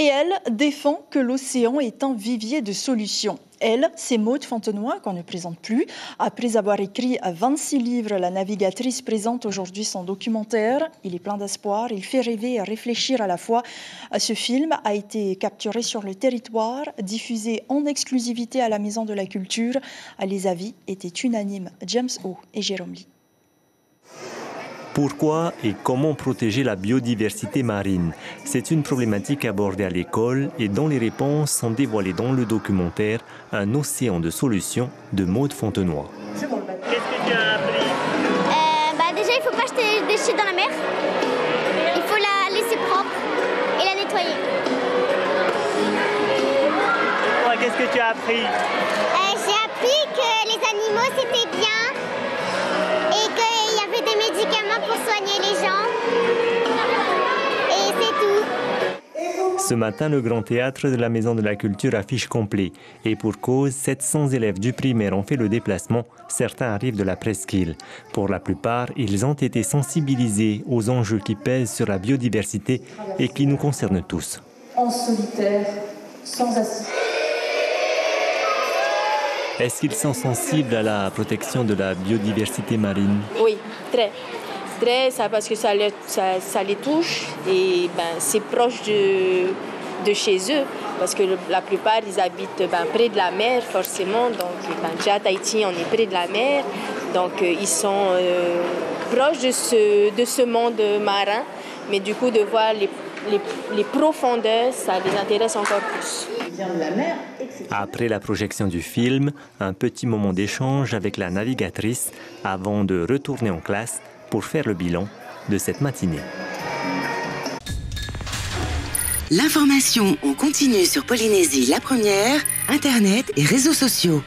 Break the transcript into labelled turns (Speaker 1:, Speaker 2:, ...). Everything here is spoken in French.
Speaker 1: Et elle défend que l'océan est un vivier de solutions. Elle, c'est Maude Fontenoy, qu'on ne présente plus. Après avoir écrit 26 livres, la navigatrice présente aujourd'hui son documentaire. Il est plein d'espoir, il fait rêver et réfléchir à la fois. Ce film a été capturé sur le territoire, diffusé en exclusivité à la Maison de la Culture. Les avis étaient unanimes. James O et Jérôme Lee.
Speaker 2: Pourquoi et comment protéger la biodiversité marine? C'est une problématique abordée à l'école et dont les réponses sont dévoilées dans le documentaire Un océan de solutions de Maude Fontenoy.
Speaker 3: Qu'est-ce que tu as appris euh,
Speaker 4: bah Déjà, il ne faut pas jeter des déchets dans la mer. Il faut la laisser propre et la nettoyer.
Speaker 3: Qu'est-ce que tu as appris?
Speaker 4: Euh, J'ai appris que les animaux, c'était bien
Speaker 2: Ce matin, le Grand Théâtre de la Maison de la Culture affiche complet. Et pour cause, 700 élèves du primaire ont fait le déplacement. Certains arrivent de la presqu'île. Pour la plupart, ils ont été sensibilisés aux enjeux qui pèsent sur la biodiversité et qui nous concernent tous.
Speaker 5: En solitaire, sans assistance.
Speaker 2: Est-ce qu'ils sont sensibles à la protection de la biodiversité marine?
Speaker 6: Oui, très. Parce que ça, ça, ça les touche. Et ben, c'est proche de, de chez eux. Parce que la plupart ils habitent ben, près de la mer forcément. Donc ben, déjà à Tahiti on est près de la mer. Donc euh, ils sont euh, proches de ce, de ce monde marin. Mais du coup de voir les les, profondeurs, ça les intéresse encore plus.
Speaker 2: Après la projection du film, un petit moment d'échange avec la navigatrice avant de retourner en classe pour faire le bilan de cette matinée.
Speaker 7: L'information en continue sur Polynésie la première, Internet et réseaux sociaux.